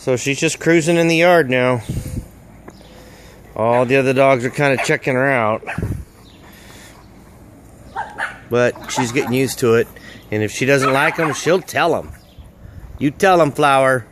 So she's just cruising in the yard now. All the other dogs are kind of checking her out. But she's getting used to it. And if she doesn't like them, she'll tell them. You tell them, Flower.